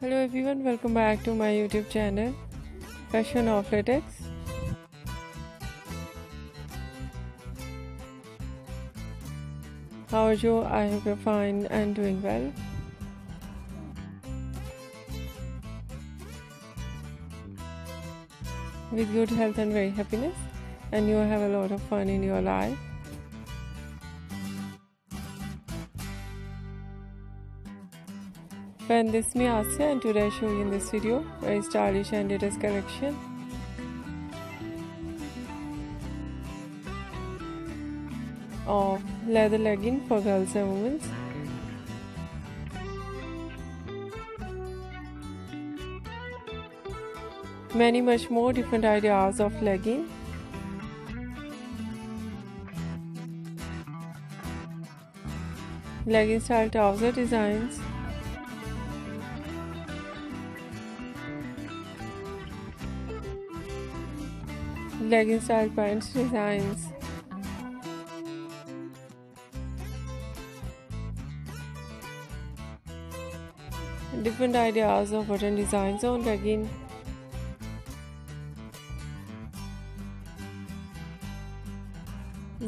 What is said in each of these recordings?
Hello everyone, welcome back to my YouTube channel Fashion of Latex. How are you? I hope you're fine and doing well. With good health and very happiness, and you have a lot of fun in your life. Friend, this is me Asya and today I show you in this video very stylish and latest collection. of leather legging for girls and women. Many much more different ideas of legging. Legging style trouser designs legging style pants designs. Different ideas of button designs on legging.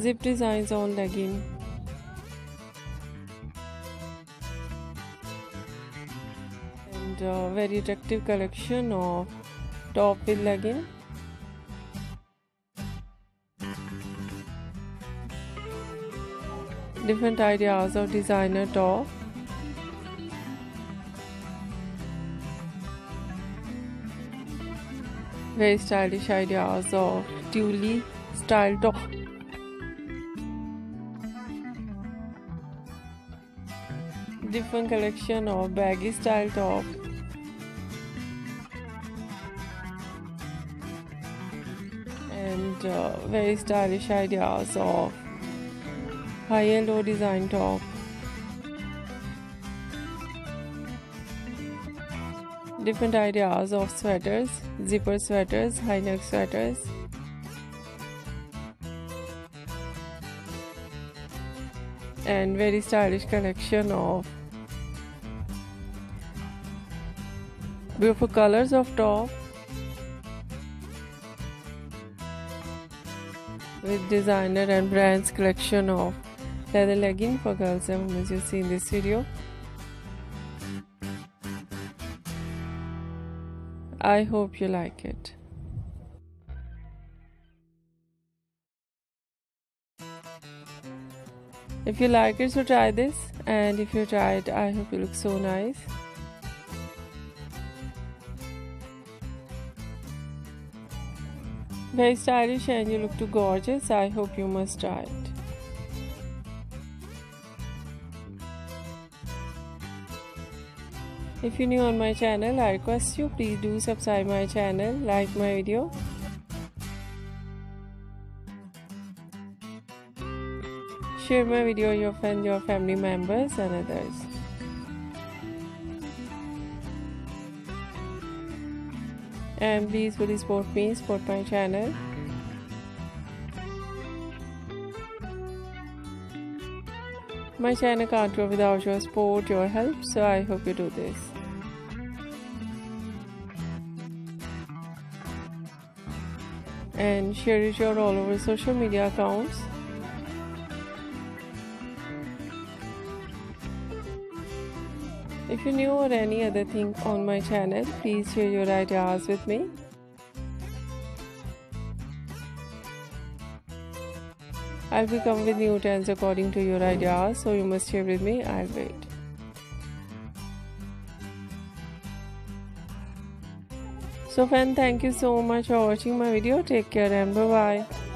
Zip designs on legging. And uh, very attractive collection of top with legging different ideas of designer top very stylish ideas of tulle style top different collection of baggy style top and uh, very stylish ideas of high and low design top. Different ideas of sweaters zipper sweaters high neck sweaters. And very stylish collection of beautiful colors of top. With designer and brands collection of leather legging for girls and you see in this video I hope you like it. If you like it, so try this. And if you try it, I hope you look so nice. Very stylish and you look too gorgeous. I hope you must try it. If you're new on my channel, I request you please do subscribe my channel, like my video. Share my video with your friends, your family members and others. And please fully support me, support my channel. My channel can't grow without your support, your help, so I hope you do this. And share it your all over social media accounts. If you're new or any other thing on my channel, please share your ideas with me. I'll be coming with new trends according to your ideas, so you must share with me. I'll wait. So friend, thank you so much for watching my video. Take care and bye bye.